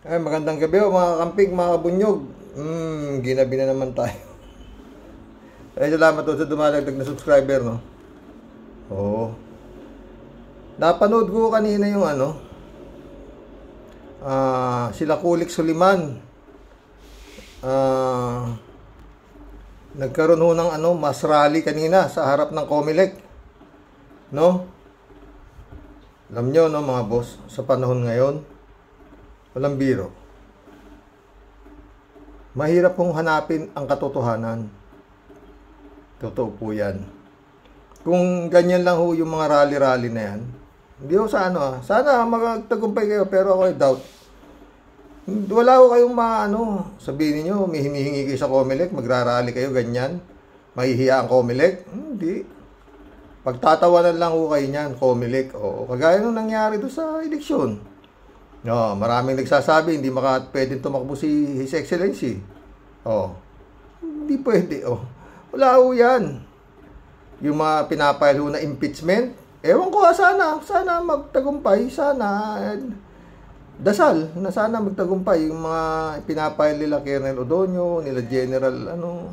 Ay, magandang gabi oh, mga kamping, mga kabunyog. Hmm, ginabi na naman tayo. Ay, salamat po sa dumalagdag na subscriber, no? Oo. Napanood ko kanina yung ano, ah, sila Kulik Suliman. Ah, nagkaroon ho ng ano, mas rally kanina sa harap ng Comelec. No? Alam nyo, no, mga boss, sa panahon ngayon, walang biro. Mahirap pong hanapin ang katotohanan. Totoo po yan. Kung ganyan lang ho yung mga rally-rally na yan, hindi ho sa ano ah. Sana magtagumpay kayo, pero ako ay doubt. Wala ho kayong mga ano, sabihin niyo may hinihingi kayo sa Comelec, magrarally kayo, ganyan. Mahihiya ang Comelec. Hindi. Pagtatawanan lang ho kayo niyan, Comelec. O, kagaya nung nangyari doon sa eleksyon. No, maraming nagsasabi hindi maka pwedeng tumakbo si His Excellency. Oh. Hindi pwede oh. Wala ho 'yan. Yung mga pinapile na impeachment, ewan ko sana, sana magtagumpay, sana dasal na sana magtagumpay yung mga pinapile nila Colonel Odonio, nila General ano,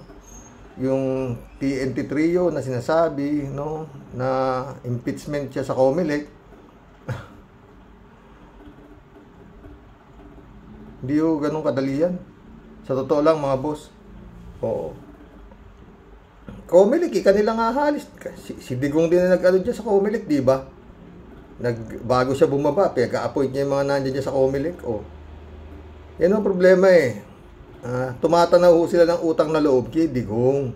yung TNT trio na sinasabi no na impeachment siya sa Comelec Hindi yung ganun kadali yan. Sa totoo lang mga boss. Oo. Comelec, eh, kanila nga halis. Si, si Digong din na nag-ano dyan sa Comelec, di ba? Nag, bago siya bumaba, pagka-appoint niya yung mga nandiyan dyan sa Comelec. Oh. Yan ang problema eh. Ah, tumatanaw ho sila ng utang na loob kay Digong.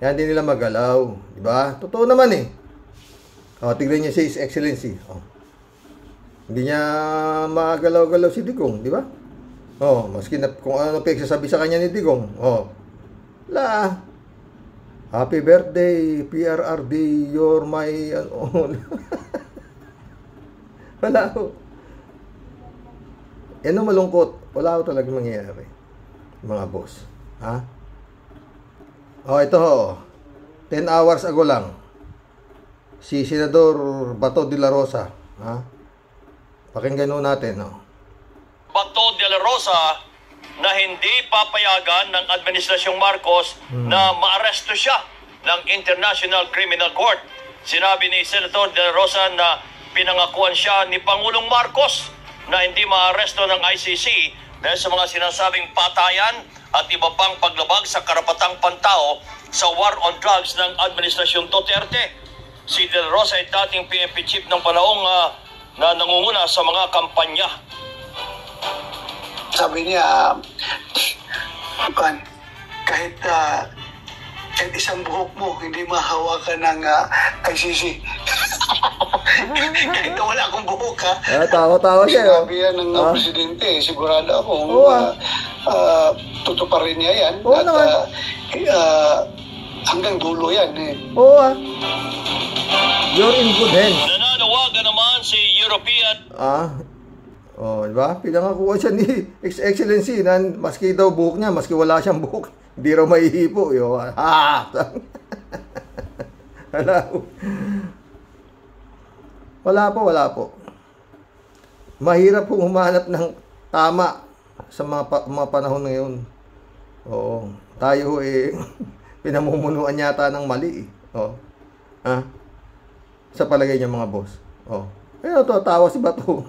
Yan din nila magalaw. Di ba? Totoo naman eh. Oh, tignan niya si His Excellency. Oh. Hindi niya magalaw-galaw si Digong, di ba? Oh, maski na kung ano pinagsasabi sa kanya ni Digong. Oh. La. Happy birthday, PRRD, you're my ano. Wala. Yan ang malungkot. Wala ko talaga mangyayari. Mga boss. Ha? Oh, ito ho. 10 hours ago lang. Si Senador Bato de la Rosa. Ha? Pakinggan natin, no? Bato de la Rosa na hindi papayagan ng Administrasyong Marcos na maaresto siya ng International Criminal Court. Sinabi ni Senator de la Rosa na pinangakuan siya ni Pangulong Marcos na hindi maaresto ng ICC dahil sa mga sinasabing patayan at iba pang paglabag sa karapatang pantao sa war on drugs ng Administrasyong Duterte. Si De La Rosa ay dating PNP chief ng panahong uh, na nangunguna sa mga kampanya sabi niya, kan, kahit uh, kahit isang buhok mo, hindi mahawakan ng uh, ICC. kahit wala akong buhok, ha? Ah, tawa-tawa siya. Sinabi yan ng ah. presidente, sigurado ako. Oo, ah. uh, tutuparin niya yan. Oo at, naman. Uh, uh, hanggang dulo yan, eh. Oo, ah. You're in good hands. Nananawagan naman si European Ah, Oh, di ba? Pinangakuha siya ni Ex Excellency na maski daw buhok niya, maski wala siyang buhok, hindi raw maihipo. Yo, ha! wala. Wala po, wala po. Mahirap po humanap ng tama sa mga, pa, mga panahon ngayon. Oo. Tayo eh, pinamumunuan yata ng mali. Eh. Oo. Ha? Sa palagay niya mga boss. Oh. Ayun to, tawa si Bato.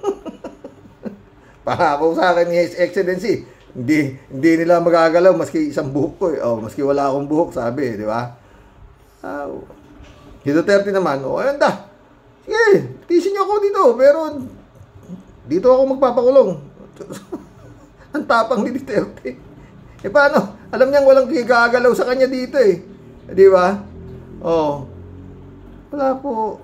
Pangako sa akin ni His Excellency, hindi hindi nila magagalaw maski isang buhok ko. Eh. Oh, maski wala akong buhok, sabi, di ba? Uh, si Duterte naman, oh, ayun da. Sige, tisin niyo ako dito, pero dito ako magpapakulong. Ang tapang ni Duterte. Eh paano? Alam niyang walang gagalaw sa kanya dito eh. Di ba? Oh. Wala po.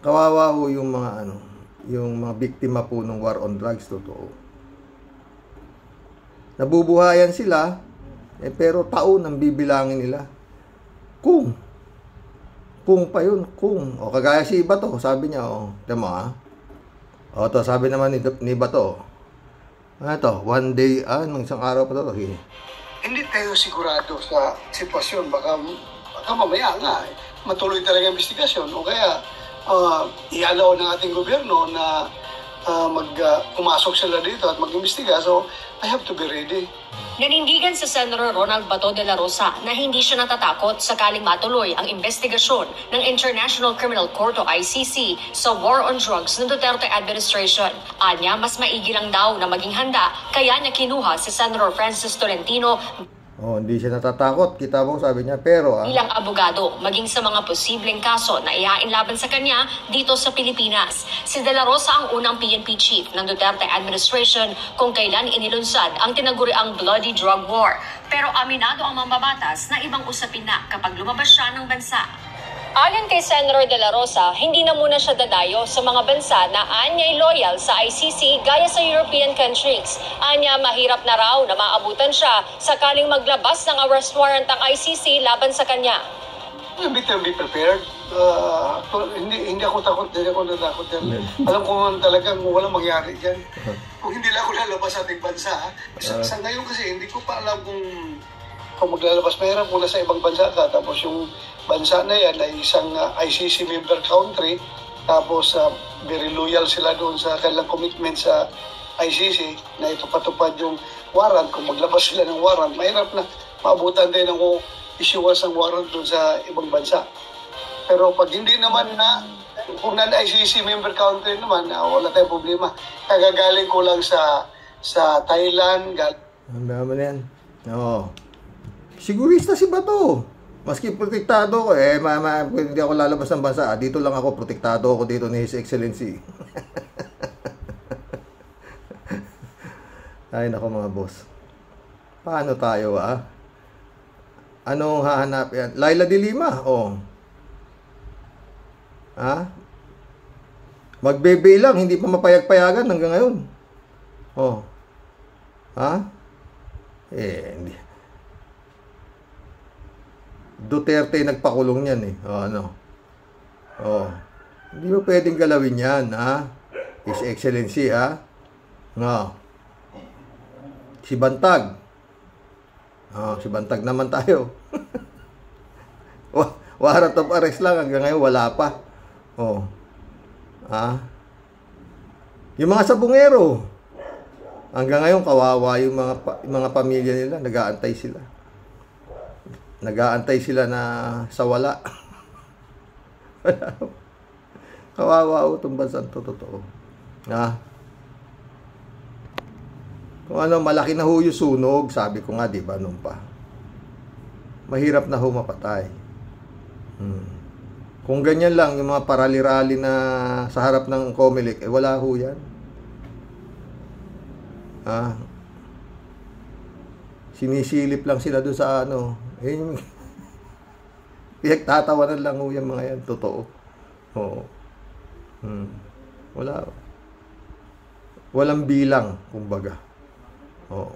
Kawawa ho yung mga ano, yung mga biktima po ng war on drugs, totoo. Nabubuhayan sila, eh, pero taon ang bibilangin nila. Kung, kung pa yun, kung. O kagaya si Bato, sabi niya, o, tama ha? O to, sabi naman ni, ni Bato, ano to, one day, ah, nung isang araw pa to, okay. Hindi tayo sigurado sa sitwasyon, baka, baka mamaya nga, eh, matuloy talaga ang investigasyon, o kaya, uh, i-allow ng ating gobyerno na uh, mag, uh, pumasok sila dito at mag-imbestiga. So, I have to be ready. Nanindigan sa Senator Ronald Bato de la Rosa na hindi siya natatakot sakaling matuloy ang investigasyon ng International Criminal Court o ICC sa war on drugs ng Duterte administration. Anya, mas maigi lang daw na maging handa kaya niya kinuha si Senator Francis Tolentino Oh, hindi siya natatakot. Kita mo, sabi niya. Pero, ah, bilang abogado, maging sa mga posibleng kaso na ihain laban sa kanya dito sa Pilipinas. Si De La Rosa ang unang PNP chief ng Duterte administration kung kailan inilunsad ang tinaguriang bloody drug war. Pero aminado ang mambabatas na ibang usapin na kapag lumabas siya ng bansa. Ayon kay Senator De La Rosa, hindi na muna siya dadayo sa mga bansa na anya'y loyal sa ICC gaya sa European countries. Anya, mahirap na raw na maabutan siya sakaling maglabas ng arrest warrant ang ICC laban sa kanya. Be, be prepared. Uh, hindi hindi ako takot, hindi ako natakot yan. Alam ko man talagang walang mangyari dyan. Kung hindi lang ako lalabas sa ating bansa? Sa, sa ngayon kasi hindi ko pa alam kung kung maglalabas mahirap muna sa ibang bansa. Ka tapos yung bansa na yan ay isang uh, ICC member country. Tapos uh, very loyal sila doon sa kanilang commitment sa ICC na ito patupad yung warrant. Kung maglabas sila ng warrant mahirap na maabutan din ng issuance ng warrant doon sa ibang bansa. Pero pag hindi naman na kung non-ICC member country naman uh, wala tayong problema. Kagagaling ko lang sa sa Thailand gal ang dami yan. Oo. Sigurista si Bato. Maski protektado ko, eh, ma, ma, hindi ako lalabas ng bansa. Dito lang ako, protektado ako dito ni His Excellency. Ay, nako mga boss. Paano tayo, ah? Anong hahanap yan? Laila de Lima, oh. Ha? Magbebe lang, hindi pa mapayag-payagan hanggang ngayon. Oh. Ha? Eh, hindi. Duterte nagpakulong yan eh. O, ano? Oh. Hindi mo pwedeng galawin yan, ha? His Excellency, ha? Nga. Si Bantag. Oh, si Bantag naman tayo. Wa- Warrant of arrest lang hanggang ngayon wala pa. Oh. Ha? Yung mga sabungero. Hanggang ngayon kawawa yung mga yung mga pamilya nila, nag-aantay sila nag-aantay sila na sa wala. Kawawa o itong bansang to, totoo. Ha? Kung ano, malaki na yung sunog, sabi ko nga, di ba, nung pa. Mahirap na ho mapatay. Hmm. Kung ganyan lang, yung mga parali-rali na sa harap ng Comelec, eh wala ho yan. Ha? Sinisilip lang sila doon sa ano, eh, yung pinagtatawanan lang ho yung mga yan. Totoo. Oo. Hmm. Wala. Walang bilang, kumbaga. Oo.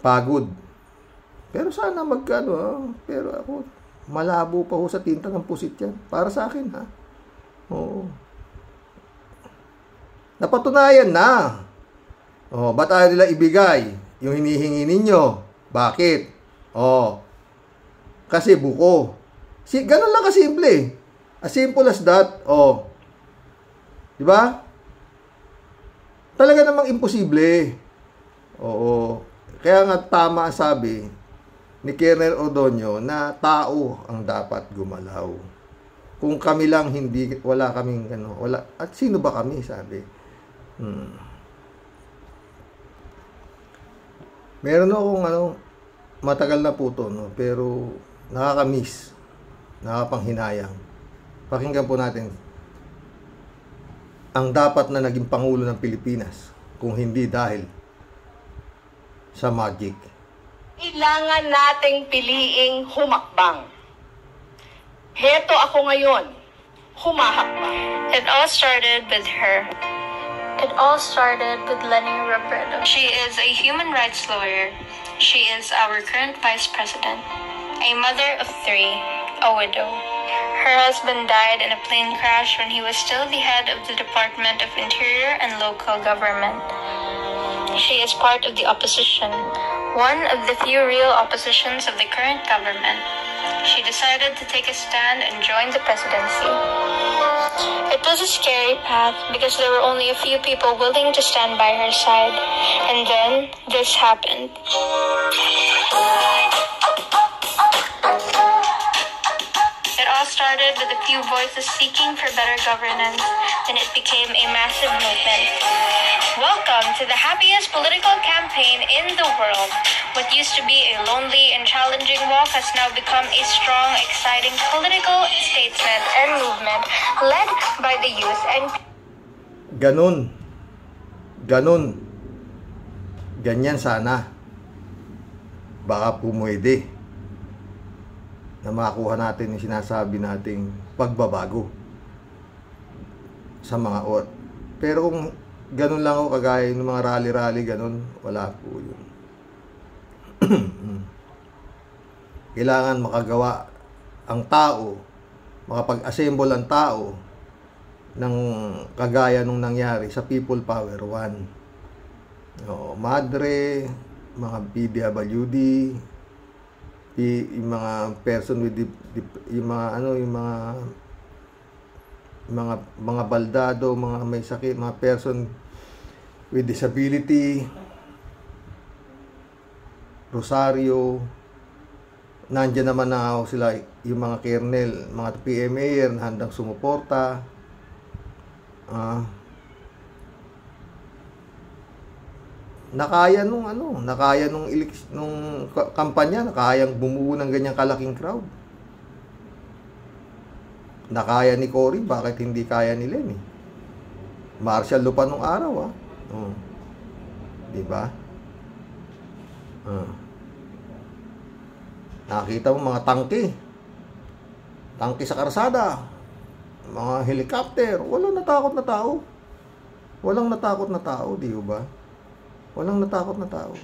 Pagod. Pero sana magkano, ah. pero ako, malabo pa ho sa tinta ng pusit yan. Para sa akin, ha? Oo. Napatunayan na. Oh, ba't ayaw nila ibigay yung hinihingi ninyo? Bakit? Oh. Kasi buko. Si ganun lang kasimple. As simple as that. Oh. 'Di ba? Talaga namang imposible. Oo. Kaya nga tama sabi ni Colonel Odonio na tao ang dapat gumalaw. Kung kami lang hindi wala kaming ano, wala at sino ba kami sabi. Hmm. Meron akong ano, matagal na po to, no? pero nakakamiss, nakapanghinayang. Pakinggan po natin ang dapat na naging Pangulo ng Pilipinas kung hindi dahil sa magic. Kailangan nating piliing humakbang. Heto ako ngayon, humahakbang. It all started with her. It all started with Lenny Robredo. She is a human rights lawyer. She is our current vice president, a mother of three, a widow. Her husband died in a plane crash when he was still the head of the Department of Interior and Local Government. She is part of the opposition, one of the few real oppositions of the current government. she decided to take a stand and join the presidency. It was a scary path because there were only a few people willing to stand by her side. And then this happened. It all started with a few voices seeking for better governance, and it became a massive movement. Welcome to the happiest political campaign in the world. What used to be a lonely and challenging walk has now become a strong, exciting political statement and movement led by the youth and Ganun. Ganun. Ganyan sana. Baka pumwede na makuha natin yung sinasabi nating pagbabago sa mga or. Pero kung ganun lang ako kagaya ng mga rally-rally ganun, wala po yun. Kailangan makagawa ang tao, makapag-assemble ang tao ng kagaya nung nangyari sa People Power 1. O, Madre, mga PWD, yung mga person with dip, dip, yung mga ano yung mga mga mga baldado, mga may sakit, mga person with disability, Rosario, nandiyan naman na ako sila yung mga kernel, mga PMA na handang sumuporta. Ah, nakaya nung ano, nakaya nung eleks- nung ka- kampanya, nakayang bumuo ng ganyang kalaking crowd. Nakaya ni Cory, bakit hindi kaya ni Lenny? Marshall Lupa nung araw, ah. Oh. 'Di ba? Ah. Nakita mo mga tangke. Tangke sa karsada. Mga helicopter. Walang natakot na tao. Walang natakot na tao, di ba? Walang natakot na tao.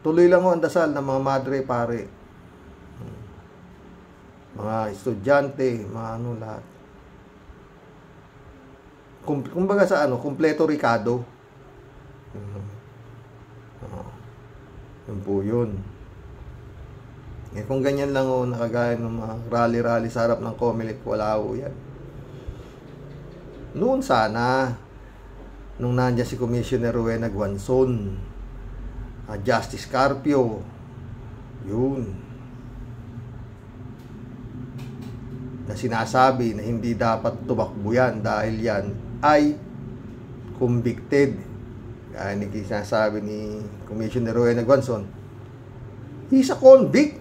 Tuloy lang ho ang dasal ng mga madre pare. Hmm. Mga estudyante, mga ano lahat. Kum, kumbaga sa ano, kumpleto Ricardo. Hmm. Oh. Yun po yun. Eh, kung ganyan lang o nakagaya ng mga rally-rally sa harap ng Comelec, wala ho yan. Noon sana, nung nandiyan si Commissioner Rowena Guanzon, uh, Justice Carpio, yun, na sinasabi na hindi dapat tumakbo yan dahil yan ay convicted. Kaya ni sinasabi ni Commissioner Rowena Guanzon, he's a convict.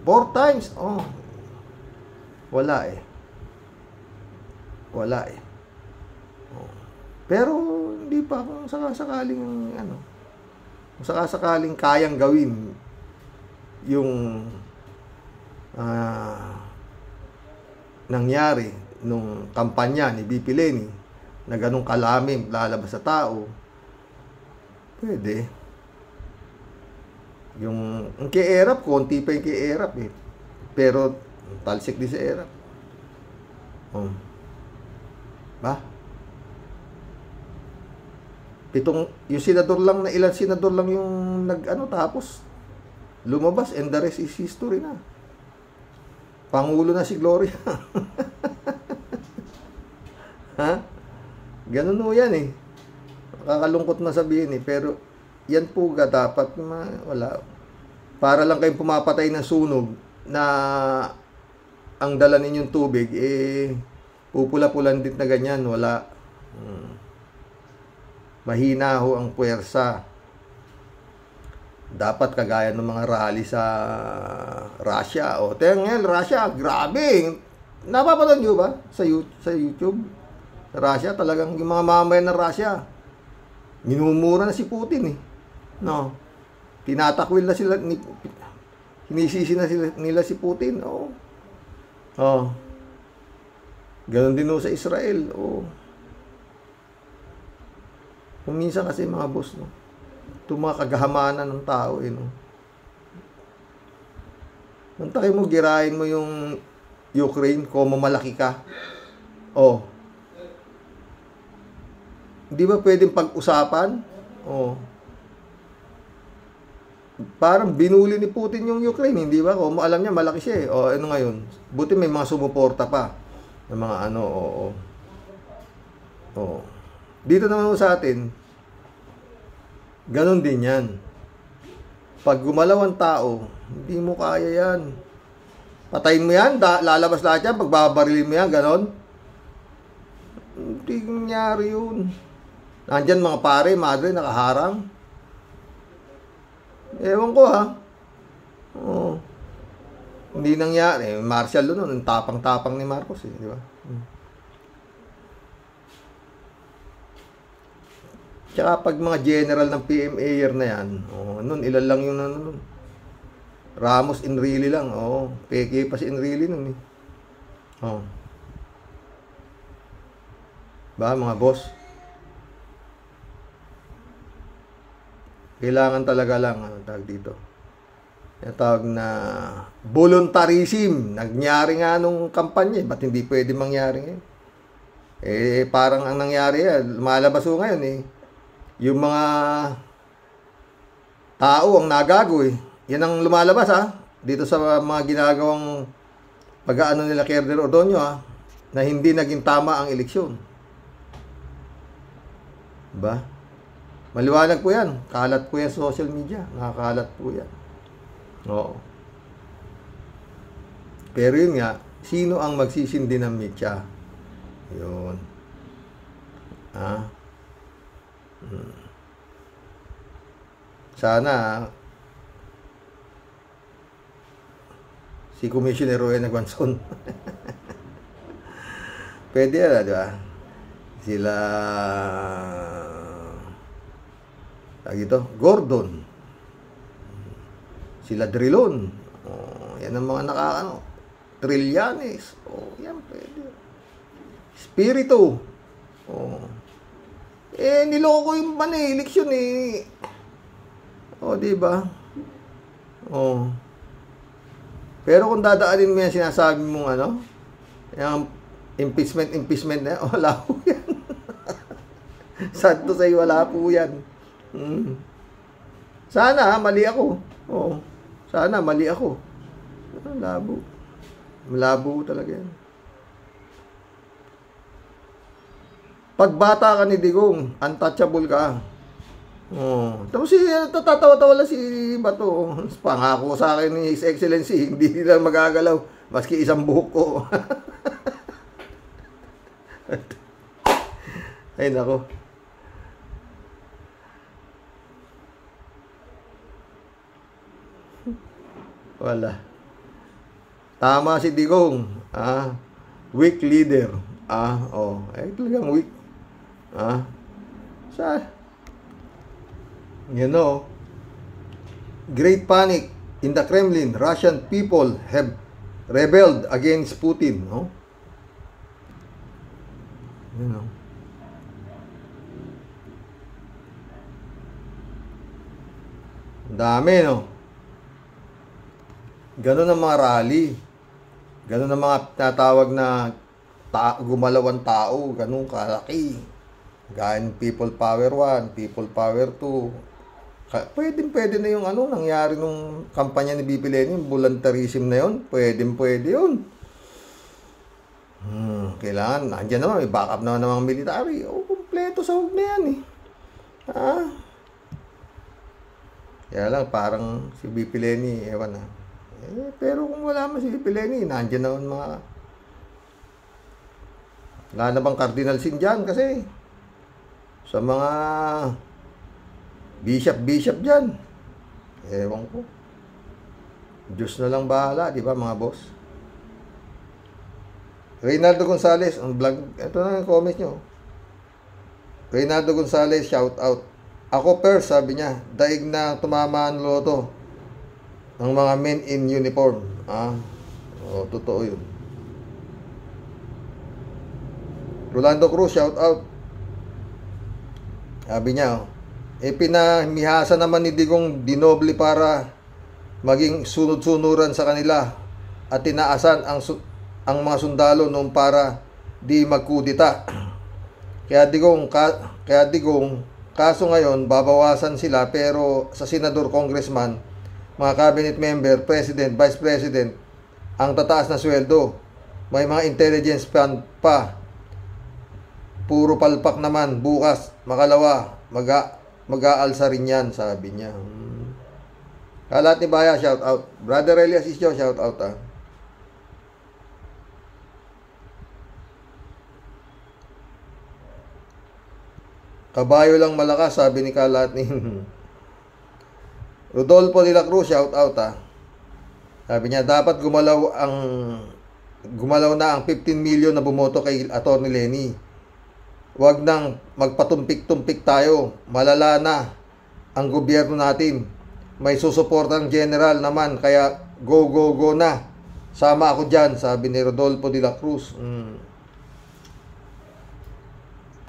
Four times. Oh. Wala eh. Wala eh. Oh. Pero hindi pa kung sakasakaling ano kung sakasakaling kayang gawin yung ah, nangyari nung kampanya ni BP Lenny na ganong kalamim lalabas sa tao pwede. Yung ang kay konti pa yung kay eh. Pero talsik din si Erap. Oh. ba? Pitong yung senador lang na ilan senador lang yung nag ano tapos. Lumabas and the rest is history na. Pangulo na si Gloria. Ha? Ganun mo yan eh nakakalungkot na sabihin eh pero yan po ga dapat ma, wala para lang kayong pumapatay ng sunog na ang dala ninyong tubig eh pupula-pulan din na ganyan wala hmm mahina ho ang puwersa. Dapat kagaya ng mga rally sa Russia. O, tingnan, Russia, grabe. Napapanood nyo ba sa, sa YouTube? Russia, talagang yung mga mamayan ng Russia, minumura na si Putin eh. No. Tinatakwil na sila, ni, hinisisi na sila, nila si Putin. Oo. Oh. Ganon din sa Israel. Oo. Kung minsan kasi mga boss, no, ito mga kagahamanan ng tao, eh, no. Mantakay mo, girahin mo yung Ukraine, kung malaki ka. Oh. Hindi ba pwedeng pag-usapan? Oh. parang binuli ni Putin yung Ukraine, hindi ba? Kung alam niya, malaki siya eh. O ano ngayon? Buti may mga sumuporta pa. Ng mga ano, oo. Oo. Dito naman sa atin, ganun din yan. Pag gumalaw ang tao, hindi mo kaya yan. Patayin mo yan, lalabas lahat yan, pagbabarilin mo yan, ganon. Hindi nangyari yun. Nandyan mga pare, madre, nakaharang. Ewan ko ha. Oo. Hindi nangyari. Martial doon, ang tapang-tapang ni Marcos eh, di ba? Hmm. Tsaka pag mga general ng PMA year na yan, oh, nun, ilan lang yung ano nun. Ramos in really lang, oh. Peke pa si in really nun eh. Oh. Ba, mga boss? Kailangan talaga lang, ano tawag dito? Yung tawag na voluntarism. Nagyari nga nung kampanya, eh. ba't hindi pwede mangyari ngayon? Eh, parang ang nangyari yan, lumalabas ko ngayon eh. Yung mga tao ang nagago eh. Yan ang lumalabas ha. Dito sa mga ginagawang pag-aano nila Kerder Ordonio ha. Na hindi naging tama ang eleksyon. Ba? Maliwanag po yan. Kalat po yan social media. Nakakalat po yan. Oo. Pero yun nga, sino ang magsisindi ng mitya? Yun. Ah. Hmm. Sana si Commissioner Roy Nagwanson. Pwede yan, di ba? Sila lagi ito, Gordon. Sila Drilon. Oh, yan ang mga nakakano. Trillanes. Oh, yan pwede. Spirito. Oh. Eh, niloko yung man eh, eleksyon eh. Oh, di ba? Oh. Pero kung dadaanin mo yan, sinasabi mong ano, yung impeachment, impeachment na wala po yan. Sad to say, wala po yan. Hmm. Sana, mali ako. Oo. Sana, mali ako. Labo. Malabo talaga yan. Pagbata ka ni Digong, untouchable ka. Oh. Tapos si tatatawa-tawa lang si Bato. Pangako sa akin ni His Excellency, hindi nila magagalaw maski isang buhok ko. Ay nako. Wala. Tama si Digong. Ah, weak leader. Ah, oh, eh talagang weak. Ah. Sa You know, great panic in the Kremlin. Russian people have rebelled against Putin, no? You know. Dami, no? Ganun ang mga rally. Ganun ang mga tinatawag na ta- gumalawan tao. Ganun kalaki. Gaya ng People Power 1, People Power 2. Pwede, pwede na yung ano, nangyari nung kampanya ni BP Lenin, voluntarism na yun. Pwede, pwede yun. Hmm, kailangan, nandiyan naman, may backup naman ng mga military. O, kumpleto sa hug na yan eh. Ha? Kaya lang, parang si BP Lenny, ewan na. Eh, pero kung wala man si Lenny, nandiyan naman mga... Wala na bang cardinal sin dyan kasi sa mga bishop-bishop dyan. Ewan ko. Diyos na lang bahala, di ba mga boss? Reynaldo Gonzales, ang vlog, ito na ang comment nyo. Reynaldo Gonzales, shout out. Ako per, sabi niya, daig na tumama ang loto ng mga men in uniform. Ah, oh, totoo yun. Rolando Cruz, shout out. Sabi niya, oh, eh pinamihasa naman ni Digong dinoble para maging sunod-sunuran sa kanila at tinaasan ang ang mga sundalo noon para di magkudita. Kaya Digong ka, kaya Digong kaso ngayon babawasan sila pero sa senador congressman mga cabinet member, president, vice president, ang tataas na sweldo. May mga intelligence fund pa. Puro palpak naman, bukas, makalawa, maga, mag-aalsa rin yan, sabi niya. Hmm. Kalat ni Baya, shout out. Brother Elias Isyo, shout out ah. Kabayo lang malakas, sabi ni Kalat ni Rodolfo de la Cruz, shout out ah. Sabi niya, dapat gumalaw ang gumalaw na ang 15 million na bumoto kay Atty. Lenny. Huwag nang magpatumpik-tumpik tayo. Malala na ang gobyerno natin. May susuportang general naman, kaya go, go, go na. Sama ako dyan, sabi ni Rodolfo de la Cruz. Mm.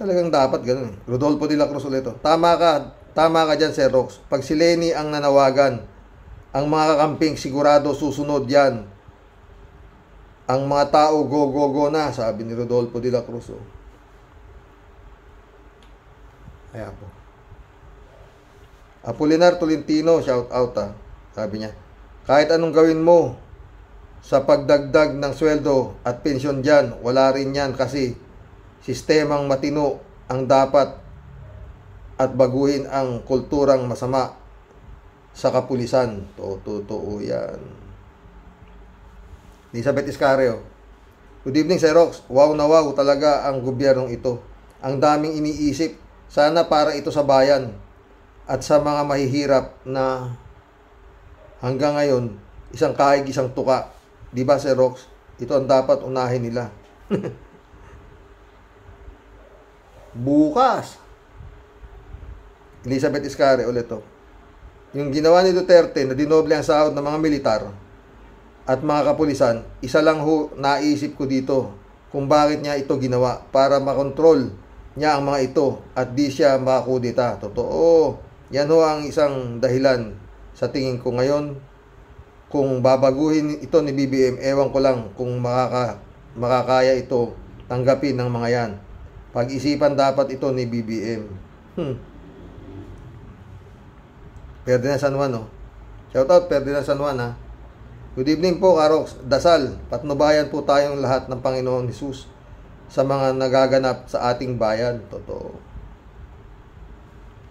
Talagang dapat ganun. eh. Rodolfo de la Cruz ulit. oh. Tama ka, tama ka dyan, Sir Rox. Pag si Lenny ang nanawagan, ang mga kakamping sigurado susunod yan. Ang mga tao, go, go, go na, sabi ni Rodolfo de la Cruz. Oh. Ayan po. Apolinar Tolentino, shout out ah. Sabi niya, kahit anong gawin mo sa pagdagdag ng sweldo at pensyon dyan, wala rin yan kasi sistemang matino ang dapat at baguhin ang kulturang masama sa kapulisan. Totoo yan. Elizabeth Iscareo. Good evening, Sir Rox. Wow na wow talaga ang gobyernong ito. Ang daming iniisip. Sana para ito sa bayan at sa mga mahihirap na hanggang ngayon, isang kahig, isang tuka. Di ba, Sir Rox? Ito ang dapat unahin nila. Bukas. Elizabeth Iscare ulit to. Yung ginawa ni Duterte na dinoble ang sahod ng mga militar at mga kapulisan, isa lang ho naisip ko dito kung bakit niya ito ginawa para makontrol niya ang mga ito at di siya makakudita. Totoo. Yan ho ang isang dahilan sa tingin ko ngayon kung babaguhin ito ni BBM, ewan ko lang kung makaka, makakaya ito tanggapin ng mga yan. Pag-isipan dapat ito ni BBM. Hmm. Ferdinand San Juan, oh. Shout out, Ferdinand San Juan, ha. Good evening po, Karox. Dasal, patnubayan po tayong lahat ng Panginoon Jesus sa mga nagaganap sa ating bayan. Totoo.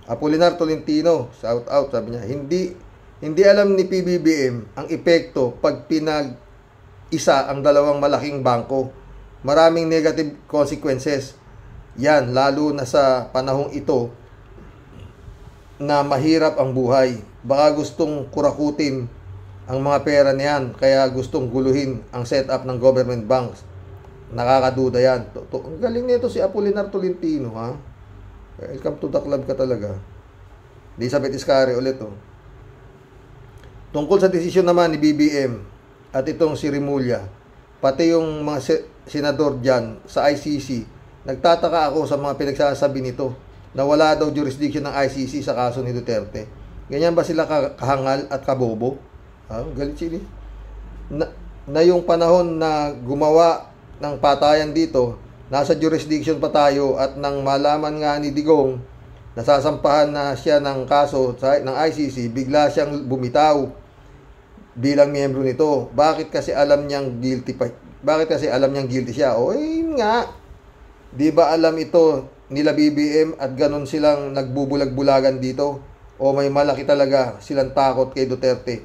Apolinar Tolentino, shout out, sabi niya, hindi hindi alam ni PBBM ang epekto pag pinag isa ang dalawang malaking bangko. Maraming negative consequences. Yan, lalo na sa panahong ito na mahirap ang buhay. Baka gustong kurakutin ang mga pera niyan, kaya gustong guluhin ang setup ng government banks. Nakakaduda yan. Ang galing nito si Apolinar Tolentino, ha? Welcome to the club ka talaga. Elizabeth Iscari ulit, oh. Tungkol sa desisyon naman ni BBM at itong si Rimulya, pati yung mga se- senador dyan sa ICC, nagtataka ako sa mga pinagsasabi nito na wala daw jurisdiction ng ICC sa kaso ni Duterte. Ganyan ba sila ka- kahangal at kabobo? Ha? Galit sila. Na, na yung panahon na gumawa ng patayan dito, nasa jurisdiction pa tayo at nang malaman nga ni Digong, nasasampahan na siya ng kaso sa, ng ICC, bigla siyang bumitaw bilang miyembro nito. Bakit kasi alam niyang guilty pa? Bakit kasi alam niyang guilty siya? O eh, nga. 'Di ba alam ito nila BBM at ganun silang nagbubulag-bulagan dito? O may malaki talaga silang takot kay Duterte?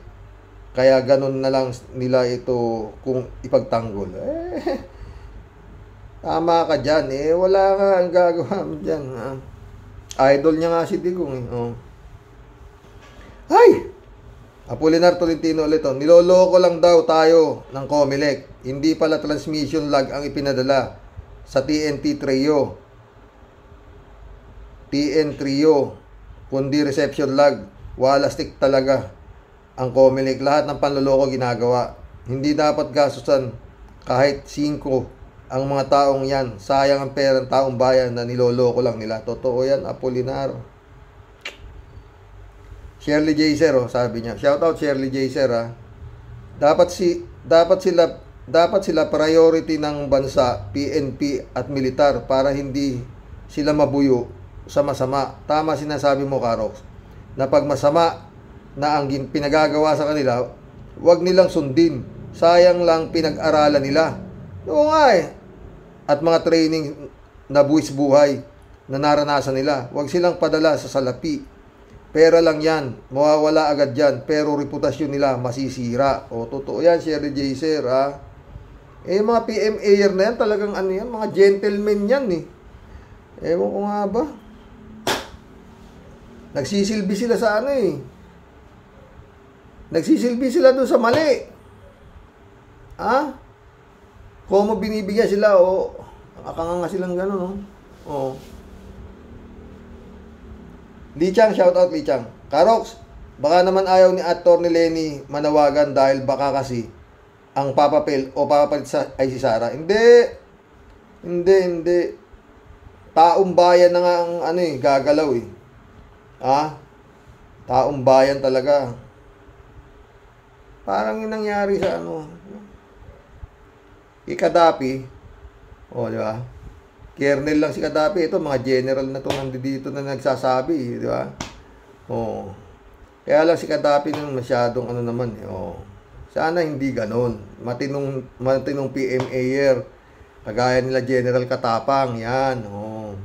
Kaya ganun na lang nila ito kung ipagtanggol. Eh, tama ka dyan. Eh, wala nga ang gagawa mo dyan. Ha? Idol niya nga si Digong. Eh. Oh. Ay! Apolinar Tolentino ulit oh. Niloloko lang daw tayo ng Comelec. Hindi pala transmission lag ang ipinadala sa TNT Trio. TN Trio. Kundi reception lag. Wala stick talaga ang Comelec. Lahat ng panloloko ginagawa. Hindi dapat gasusan kahit 5 ang mga taong yan. Sayang ang pera ng taong bayan na niloloko lang nila. Totoo yan, Apolinar. Shirley Jaser, oh, sabi niya. Shout out Shirley Jaser, ha. Dapat si dapat sila dapat sila priority ng bansa, PNP at militar para hindi sila mabuyo sa masama. Tama sinasabi mo, Karox, na pag masama na ang pinagagawa sa kanila, wag nilang sundin. Sayang lang pinag-aralan nila. Oo nga eh. At mga training na buwis buhay na naranasan nila. Huwag silang padala sa salapi. Pera lang yan. Mawawala agad yan. Pero reputasyon nila masisira. O, totoo yan, Sherry J. Sir, ha? Eh, mga PMAer na yan, talagang ano yan, mga gentlemen yan, eh. Ewan ko nga ba? Nagsisilbi sila sa ano, eh. Nagsisilbi sila doon sa mali. Ha? Kung mo binibigyan sila, o, akanga nga silang gano'n, no? Oo. Li Chang, shout out Li Chang. Karox, baka naman ayaw ni Attor ni Lenny manawagan dahil baka kasi ang papapel o papapalit sa ay si Sara. Hindi. Hindi, hindi. Taong bayan na nga ang ano eh, gagalaw eh. Ha? Taong bayan talaga. Parang yung nangyari sa ano. Ikadapi. O, di ba? Kernel lang si Kadapi. Ito, mga general na itong nandito na nagsasabi, di ba? Oo. Kaya lang si Kadapi nung masyadong ano naman, eh. Oo. Sana hindi ganon. Matinong, matinong PMAer. Kagaya nila General Katapang, yan. Oo.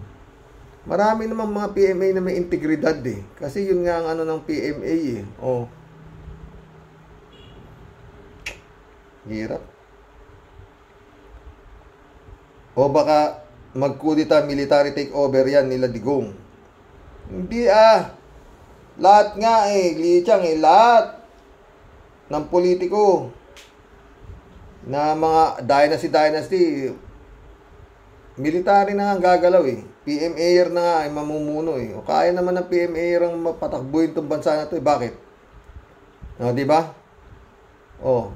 Marami namang mga PMA na may integridad eh. Kasi yun nga ang ano ng PMA eh. Oo. Hirap. O baka magkudita military takeover yan nila Digong. Hindi ah. Lahat nga eh, Lichang eh, lahat ng politiko na mga dynasty dynasty military na ang gagalaw eh. PMAer na nga ay mamumuno eh. O kaya naman ng PMAer ang mapatakbuhin tong bansa na to eh. Bakit? No, di ba? Oh.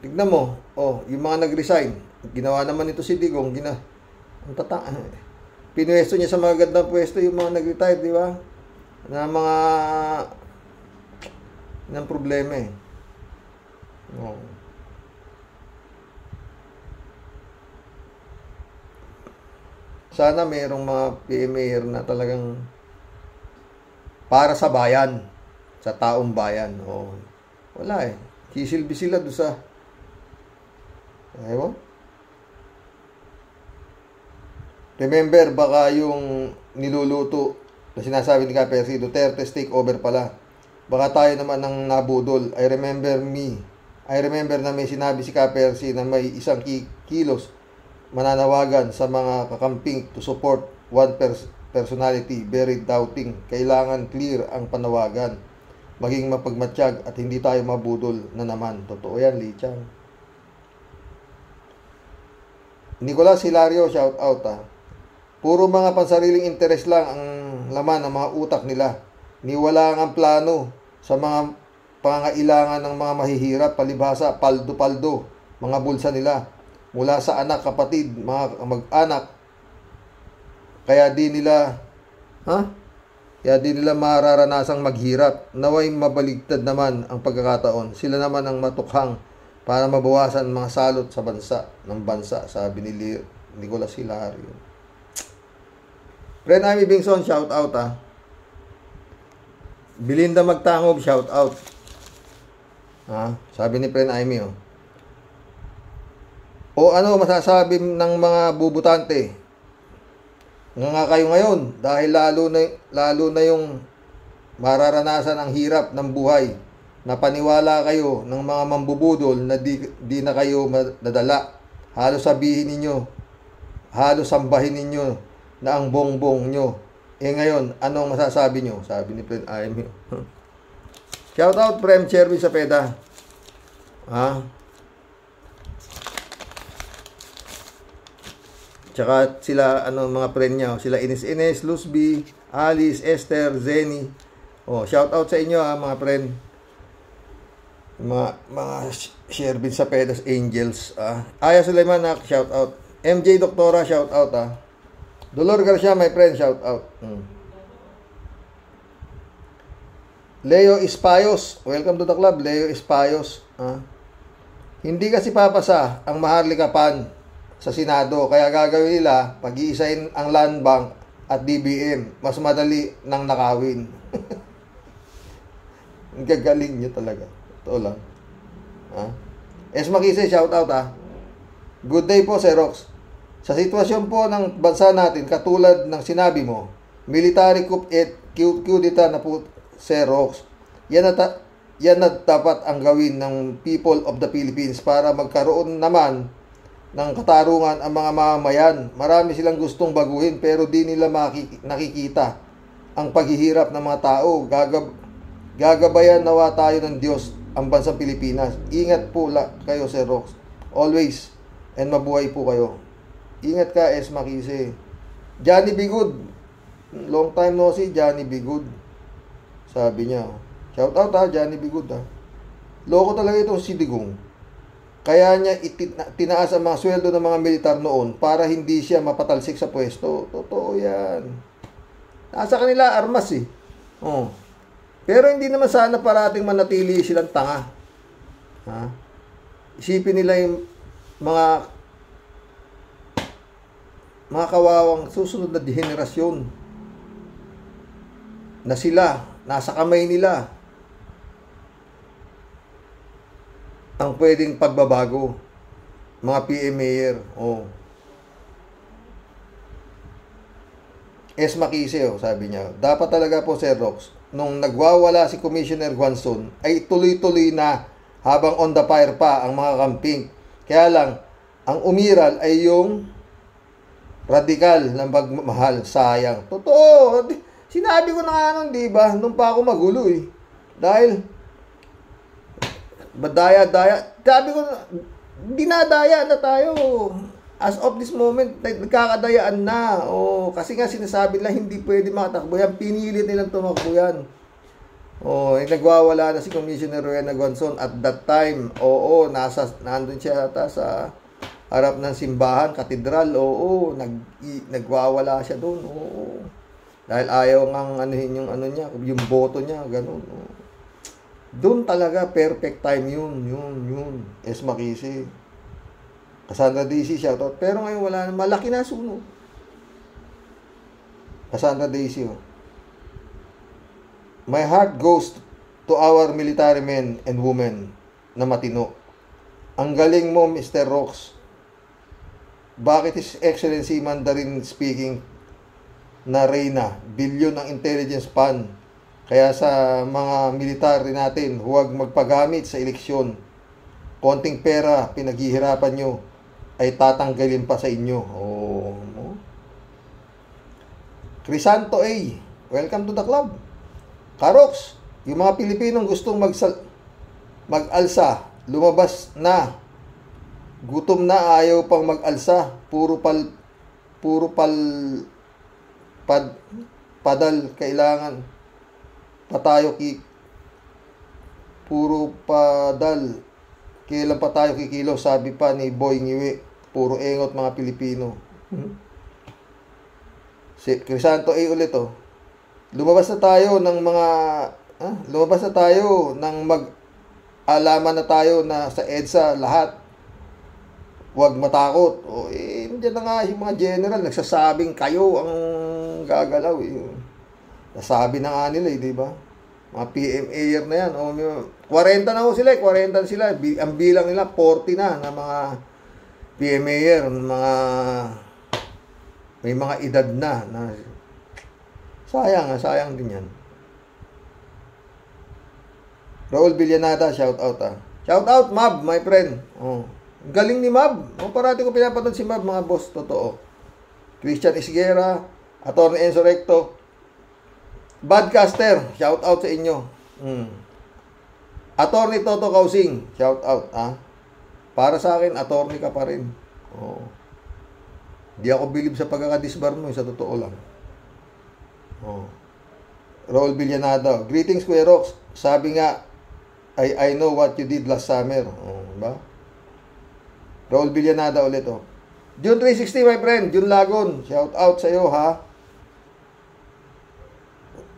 Tignan mo. Oh, yung mga nag-resign. Ginawa naman ito si Digong, gina ang tata Pinuwesto niya sa mga gandang pwesto yung mga nag-retire, di ba? Na mga ng problema eh. Oh. Sana mayroong mga PMAer na talagang para sa bayan, sa taong bayan. Oh. Wala eh. Kisilbi sila doon sa Ewan? Remember, baka yung niluluto na sinasabi ni Kaper si Duterte take over pala. Baka tayo naman ang nabudol. I remember me. I remember na may sinabi si Kapersi na may isang ki- kilos mananawagan sa mga kakamping to support one pers- personality, very doubting. Kailangan clear ang panawagan. Maging mapagmatsyag at hindi tayo mabudol na naman. Totoo yan, Lee Chang. Nicolas Hilario, shout out ah. Puro mga pansariling interes lang ang laman ng mga utak nila. Niwala ang plano sa mga pangailangan ng mga mahihirap, palibhasa, paldo-paldo, mga bulsa nila. Mula sa anak, kapatid, mga mag-anak. Kaya di nila, ha? Kaya di nila mararanasang maghirap. Naway mabaligtad naman ang pagkakataon. Sila naman ang matukhang para mabawasan mga salot sa bansa ng bansa, sabi ni Nicolas Hilario. Friend Amy Bingson, shout out ah. Bilinda Magtangob, shout out. Ha? Sabi ni Friend Amy oh. O ano masasabi ng mga bubutante? Nga nga kayo ngayon dahil lalo na lalo na yung mararanasan ang hirap ng buhay na paniwala kayo ng mga mambubudol na di, di na kayo nadala. Halos sabihin ninyo, halos sambahin ninyo na ang bongbong nyo. Eh ngayon, anong masasabi nyo? Sabi ni Friend Amy. Shout out, Prem Cherby sa PEDA. Ha? Tsaka sila, ano, mga friend niya, sila Ines Ines, Luzby, Alice, Esther, Zenny. Oh, shout out sa inyo ha, mga friend. Mga, mga Shervin sa Pedas Angels. Ah. Aya Suleiman, shout out. MJ Doktora, shout out ah. Dolor Garcia, my friend, shout out. Hmm. Leo Espayos, welcome to the club, Leo Espayos. Ah. Hindi kasi papasa ang Maharlika Pan sa Senado, kaya gagawin nila, pag-iisahin ang land bank at DBM, mas madali nang nakawin. Ang gagaling nyo talaga. Totoo lang. Ha? Es Makise, shout out ha. Good day po, Sir Rox. Sa sitwasyon po ng bansa natin, katulad ng sinabi mo, military coup et coup d'etat na po, Sir Rox. Yan na, yan na dapat ang gawin ng people of the Philippines para magkaroon naman ng katarungan ang mga mamamayan. Marami silang gustong baguhin pero di nila nakikita ang paghihirap ng mga tao. Gagab- gagabayan nawa tayo ng Diyos ang bansang Pilipinas. Ingat po kayo, Sir Rox. Always. And mabuhay po kayo. Ingat ka, Es Makise. Johnny Bigud. Long time no see, Johnny Bigud. Sabi niya. Shout out ha, Johnny Bigud ha. Loko talaga itong si Digong. Kaya niya itina- ang mga sweldo ng mga militar noon para hindi siya mapatalsik sa pwesto. Totoo yan. Nasa kanila armas eh. Oh. Pero hindi naman sana parating manatili silang tanga. Ha? Isipin nila yung mga mga kawawang susunod na henerasyon na sila, nasa kamay nila ang pwedeng pagbabago. Mga PM mayor, oh. Es Makise, oh, sabi niya, dapat talaga po, Sir Rox, nung nagwawala si Commissioner Guanzon, ay tuloy-tuloy na habang on the fire pa ang mga camping. Kaya lang, ang umiral ay yung radikal na magmahal, sayang. Totoo, sinabi ko na nga nun, di? Nung pa ako magulo eh. Dahil, badaya-daya, sabi ko, dinadaya na tayo. As of this moment, nag- nagkakadayaan na. O, kasi nga sinasabi nila hindi pwede makatakbo yan. Pinilit nilang tumakbo yan. Oh, eh, nagwawala na si Commissioner Rowena Gonzon at that time. Oo, nasa nandun siya ata sa harap ng simbahan, katedral. Oo, nag i- nagwawala siya doon. Oo. Dahil ayaw ngang anuhin yung ano niya, yung boto niya, ganun. Oo. Doon talaga perfect time yun, yun, yun. Es Makisi. Cassandra Daisy shoutout. Pero ngayon wala na, malaki na sunog. Cassandra Daisy, oh. My heart goes to our military men and women na matino. Ang galing mo, Mr. Rox. Bakit His Excellency Mandarin speaking na Reyna, bilyon ang intelligence pan. Kaya sa mga military natin, huwag magpagamit sa eleksyon. Konting pera, pinaghihirapan nyo, ay tatanggalin pa sa inyo. Oh. Crisanto A, welcome to the club. Karoks, yung mga Pilipinong gustong magsal mag-alsa, lumabas na. Gutom na, ayaw pang mag-alsa. Puro pal puro pal pad, padal kailangan. Patayo ki puro padal. Kailan pa tayo kikilo, sabi pa ni Boy Ngiwi. Puro engot mga Pilipino. Si Crisanto A ulit oh lumabas na tayo ng mga ah, lumabas na tayo ng mag alaman na tayo na sa EDSA lahat huwag matakot o eh nandiyan na nga yung mga general nagsasabing kayo ang gagalaw eh. Nasabi na nga nila eh di ba mga PMA na yan o, may- 40 na ho sila eh 40 na sila ang bilang nila 40 na na mga PMA mga may mga edad na na Sayang, ah, sayang din yan. Raul Villanada, shout out ah. Shout out, Mab, my friend. Oh. Galing ni Mab. Oh, parati ko pinapanood si Mab, mga boss, totoo. Christian Isguera, Atty. Enzo Recto. Badcaster, shout out sa inyo. Mm. Attorney Toto Kausing, shout out ah. Para sa akin, attorney ka pa rin. Oh. Di ako bilib sa pagkakadisbar mo, eh, sa totoo lang. Oh. Raul Villanada. Greetings, Kuya Rox. Sabi nga, I, I know what you did last summer. Oh, ba? Raul Villanada ulit, oh. June 360, my friend. June Lagon. Shout out sa iyo, ha?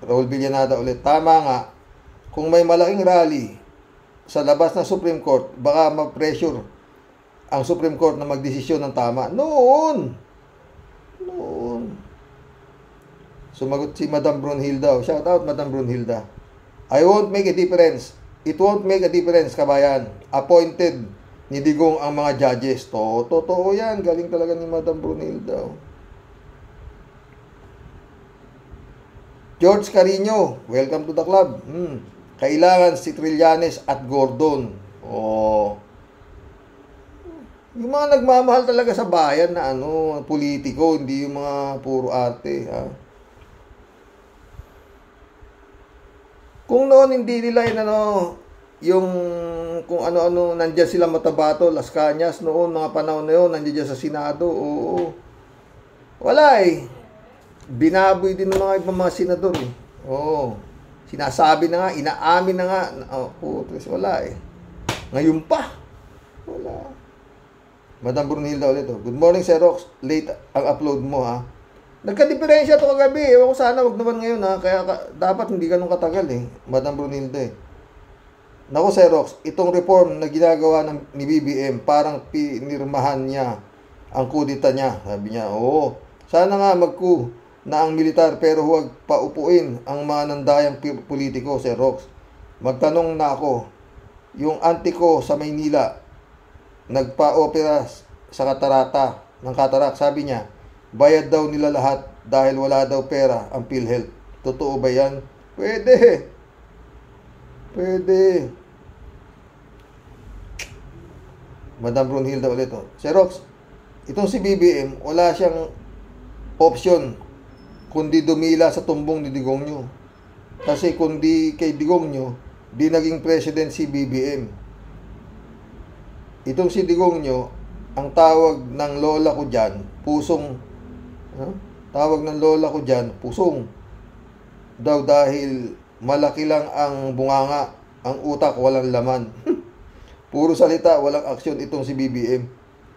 Raul Villanada ulit. Tama nga. Kung may malaking rally sa labas ng Supreme Court, baka ma-pressure ang Supreme Court na magdesisyon ng tama. Noon! Noon. Sumagot si Madam Brunhilda. oh. Shout out, Madam Brunhilda. I won't make a difference. It won't make a difference, kabayan. Appointed ni Digong ang mga judges. To, totoo yan. Galing talaga ni Madam Brunilda. George Carino, welcome to the club. Hmm. Kailangan si Trillanes at Gordon. Oh. Yung mga nagmamahal talaga sa bayan na ano, politiko, hindi yung mga puro arte. Ha? Kung noon hindi nila yun, ano, yung kung ano-ano, nandiyan sila Matabato, Las Cañas, noon, mga panahon na yun, nandiyan sa Senado, oo. Wala eh. Binaboy din ng mga ibang mga senador eh. Oo. Sinasabi na nga, inaamin na nga. Oh, putres, wala eh. Ngayon pa. Wala. Madam Brunhilda ulit. Oh. Good morning, Sir Rox. Late ang upload mo ha. Nagka-diferensya to kagabi. Ewan ko sana, wag naman ngayon ha. Kaya ka, dapat hindi ganun katagal eh. Madam Brunhilda eh. Nako, Sir Rox, itong reform na ginagawa ng, ni BBM, parang pinirmahan niya ang kudita niya. Sabi niya, oo. Sana nga magku na ang militar pero huwag paupuin ang mga nandayang politiko, Sir Rox. Magtanong na ako, yung auntie ko sa Maynila, nagpa-opera sa katarata ng katarak, sabi niya, bayad daw nila lahat dahil wala daw pera ang PhilHealth. Totoo ba yan? Pwede. Pwede. Madam Brunhilda ulit. Oh. Xerox, itong si BBM, wala siyang option kundi dumila sa tumbong ni Digongyo. Kasi kundi kay Digongyo, di naging president si BBM. Itong si Digongyo, ang tawag ng lola ko dyan, pusong, huh? tawag ng lola ko dyan, pusong. Daw dahil malaki lang ang bunganga, ang utak walang laman. Puro salita, walang aksyon itong si BBM.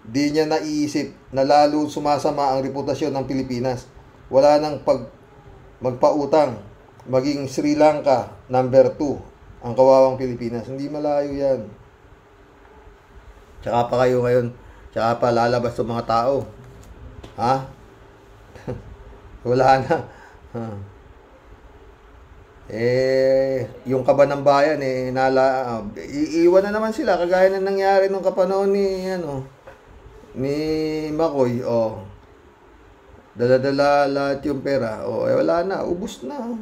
Di niya naiisip na lalo sumasama ang reputasyon ng Pilipinas wala nang pag magpautang. Maging Sri Lanka number 2 ang kawawang Pilipinas. Hindi malayo yan. Tsaka pa kayo ngayon tsaka pa lalabas ng mga tao. Ha? Wala na. Ha. eh yung kaba ng bayan eh nala uh, iiwan na naman sila kagaya na nangyari nung kapanahon ni ano ni Makoy oh Dala-dala lahat yung pera. O, eh, wala na. Ubus na.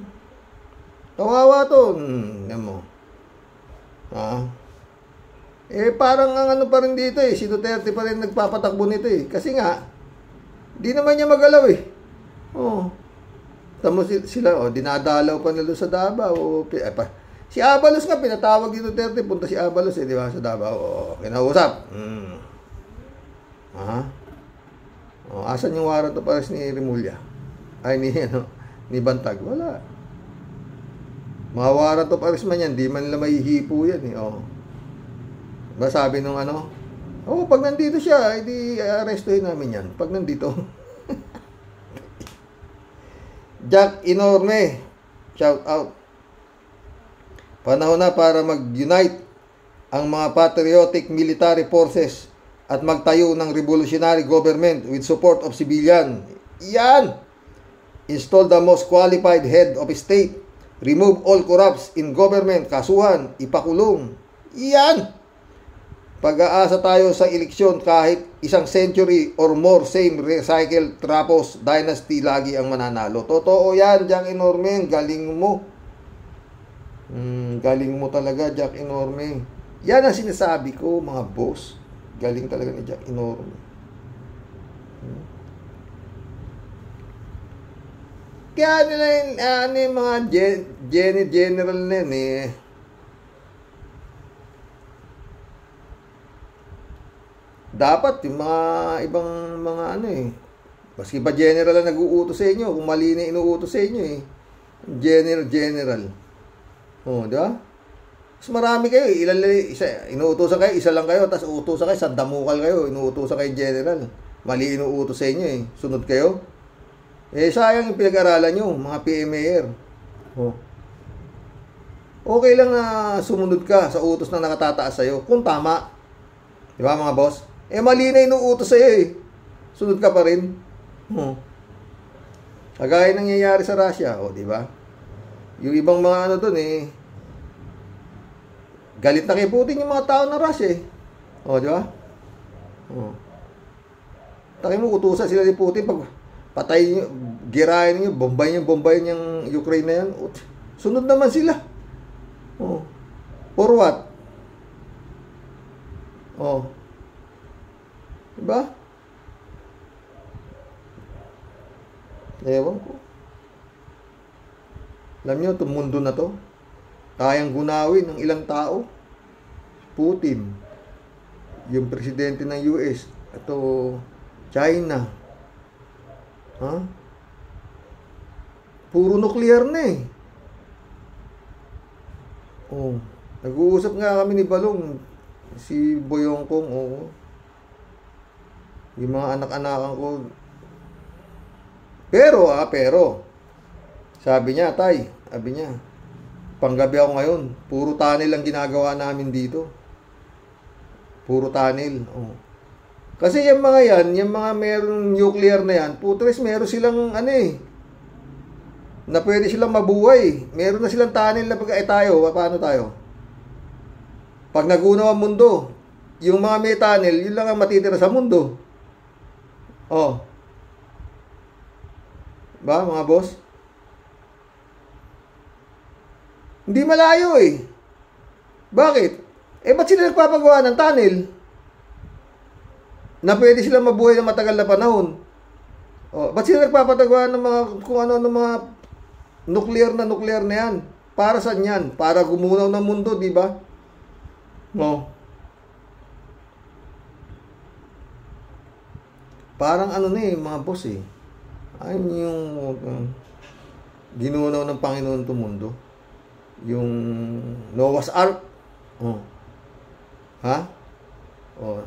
Kawawa to. Hmm, mo. Ha? Eh, parang ang ano pa rin dito eh. Si Duterte pa rin nagpapatakbo nito eh. Kasi nga, di naman niya magalaw eh. Oh. Tamo sila, oh, dinadalaw pa nila sa Davao. O, eh, pa, si Abalos nga, pinatawag ni Duterte. Punta si Abalos eh, di ba, sa Davao. O, kinausap. Hmm. Ha? Oh, asan yung warrant of arrest ni Remulla? Ay, ni, ano, ni Bantag? Wala. Mga warrant of arrest man yan, di man nila mahihipo yan eh. Oh. Ba sabi nung ano? Oh, pag nandito siya, edi arrestuhin namin yan. Pag nandito. Jack Enorme. Shout out. Panahon na para mag-unite ang mga patriotic military forces at magtayo ng revolutionary government with support of civilian. Yan! Install the most qualified head of state. Remove all corrupts in government. Kasuhan. Ipakulong. Yan! Pag-aasa tayo sa eleksyon kahit isang century or more same recycle trapos dynasty lagi ang mananalo. Totoo yan, Jack Enorme. Galing mo. Hmm, galing mo talaga, Jack Enorme. Yan ang sinasabi ko, mga boss. Galing talaga ni Jack enorme. Hmm. Kaya nila yung, ano yung mga gen, gen, general na yun eh. Dapat yung mga ibang mga ano eh. Maski ba general na nag-uutos sa inyo, kung mali na inuutos sa inyo eh. General, general. Oh, di ba? Mas marami kayo, ilan isa, inuutosan kayo, isa lang kayo, tapos uutosan kayo, sandamukal kayo, inuutosan kayo general. Mali inuutos sa inyo eh. Sunod kayo. Eh, sayang yung pinag-aralan nyo, mga PMAR. Oh. Okay lang na sumunod ka sa utos na nakatataas sa'yo, kung tama. Di ba mga boss? Eh, mali na inuutos sa'yo eh. Sunod ka pa rin. Oh. Kagaya nangyayari sa Russia, oh, di ba? Yung ibang mga ano doon eh, Galit na kay Putin yung mga tao ng Russia eh. O, di ba? O. Taki mo, utusan sila ni Putin pag patay nyo, girahin nyo, bombay nyo, bombay yung Ukraine na yan. Ut, Sunod naman sila. O. For what? O. Diba? Ewan ko. Alam nyo, itong mundo na to, kayang gunawin ng ilang tao. Putin, yung presidente ng US, ito, China. Ha? Puro nuclear na eh. Oh, nag-uusap nga kami ni Balong, si Boyong Kong, oh. Yung mga anak-anakan ko. Pero, ah, pero, sabi niya, tay, sabi niya, panggabi ako ngayon, puro tunnel ang ginagawa namin dito. Puro tunnel. Oh. Kasi yung mga yan, yung mga merong nuclear na yan, putres, meron silang ano eh, na pwede silang mabuhay. Meron na silang tunnel na pag, eh tayo, paano tayo? Pag nagunaw ang mundo, yung mga may tunnel, yun lang ang matitira sa mundo. Oh. Ba, mga boss? Hindi malayo eh. Bakit? Eh, ba't sila nagpapagawa ng tunnel? Na pwede sila mabuhay ng matagal na panahon. O, ba't sila nagpapagawa ng mga, kung ano, ng mga nuclear na nuclear na yan? Para saan yan? Para gumunaw ng mundo, di ba? No. Parang ano na eh, mga boss eh. Ay, yung uh, ginunaw ng Panginoon itong mundo yung Noah's Ark. Oh. Ha? Oh.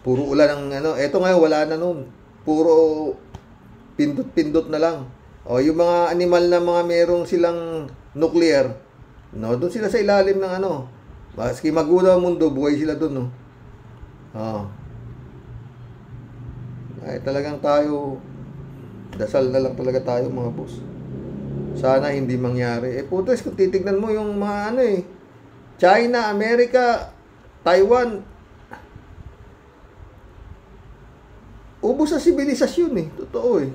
Puro ulan ang ano. Eto ngayon, wala na nun. Puro pindot-pindot na lang. Oh, yung mga animal na mga merong silang nuclear, no, doon sila sa ilalim ng ano. Maski magunaw ang mundo, buhay sila doon, no. Oh. Ay, talagang tayo, dasal na lang talaga tayo, mga boss. Sana hindi mangyari. Eh putos, kung titignan mo yung mga ano eh, China, Amerika, Taiwan, ubos sa sibilisasyon eh. Totoo eh.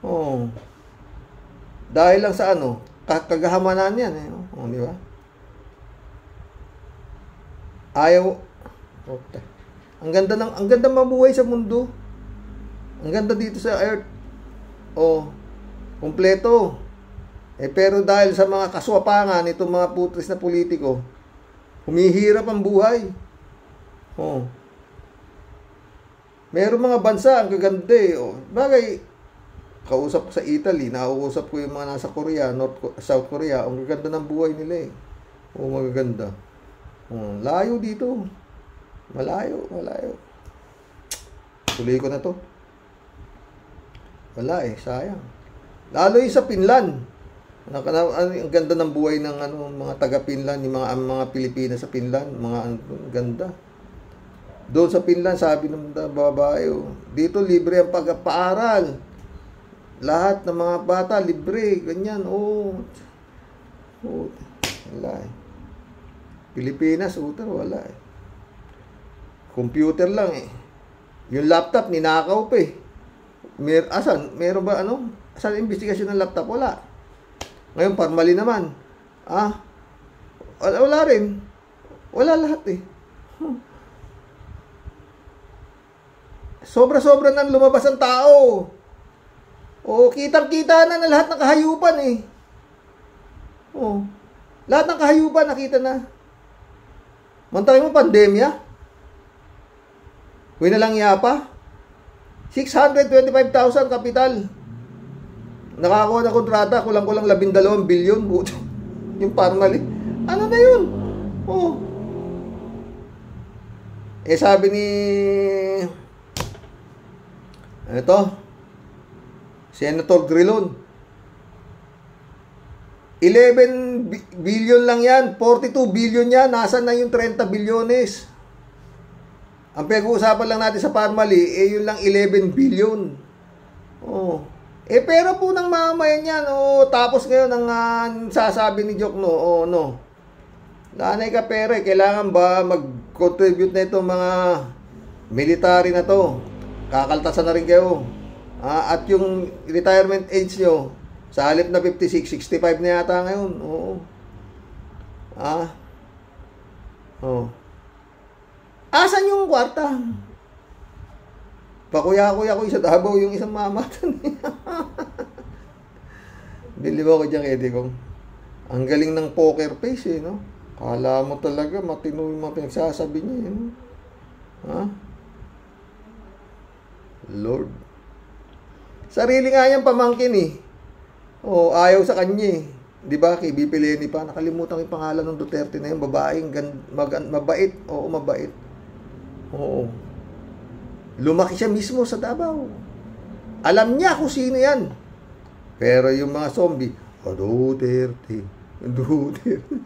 Oh. Dahil lang sa ano, kagahamanan yan eh. Oh, di ba? Ayaw, okay. Ang ganda ng ang ganda mabuhay sa mundo. Ang ganda dito sa earth. Oh, kumpleto. Eh pero dahil sa mga kaswapangan itong mga putris na politiko, humihirap ang buhay. Oh. Meron mga bansa ang gaganda eh. Oh. Bagay, kausap ko sa Italy, nauusap ko yung mga nasa Korea, North South Korea, ang gaganda ng buhay nila eh. Oh, magaganda. Oh, layo dito. Malayo, malayo. Tuloy ko na to. Wala eh, sayang. Lalo yung sa Finland. Ang, ang ganda ng buhay ng ano, mga taga Finland, yung mga ang mga Pilipinas sa Finland, mga ang ganda. Doon sa Finland, sabi ng babae, oh, dito libre ang pagpaaral. Lahat ng mga bata libre, ganyan. Oh. Oh, wala eh. Pilipinas, utar, wala eh. Computer lang eh. Yung laptop, ninakaw pa eh. Mer asan? Meron ba ano? Asan investigasyon ng laptop? Wala. Ngayon, formally naman. Ah, wala, wala rin. Wala lahat eh. Hmm. Sobra-sobra nang lumabas ang tao. O, kitang-kita na na lahat ng kahayupan eh. O, lahat ng kahayupan nakita na. Mantay mo pandemya? Huwag na lang yapa. 625,000 kapital. Nakakuha na kontrata, kulang-kulang 12 bilyon. Buto. Yung parmali. Ano na yun? Oh. Eh sabi ni ito Senator Grilon 11 billion lang yan 42 billion yan Nasaan na yung 30 bilyones Ang pag-uusapan lang natin sa Parmali Eh yun lang 11 billion Oh Eh, pera po ng mamamayan yan. O, tapos ngayon, ang uh, sasabi ni Jok, no, o, no. Nanay ka pera, eh, kailangan ba mag-contribute na itong mga military na to? Kakaltasan na rin kayo. Ah, at yung retirement age nyo, sa halip na 56, 65 na yata ngayon. Oo. Ah. Oh. Asan yung kwarta? Pakuya-kuya ko sa Davao yung isang mamatan. Biliw ako dyan, Eddie Kong. Ang galing ng poker face eh, no? Kala mo talaga, matino yung mga pinagsasabi niya, eh, no? Ha? Lord. Sarili nga niyang pamangkin eh. O, ayaw sa kanya eh. Di ba? Kay BP pa. Nakalimutan yung pangalan ng Duterte na yun. Babaeng gan, mag, mabait. Oo, mabait. Oo. Lumaki siya mismo sa Davao. Alam niya kung sino yan. Pero yung mga zombie, oh, Duterte. Duterte.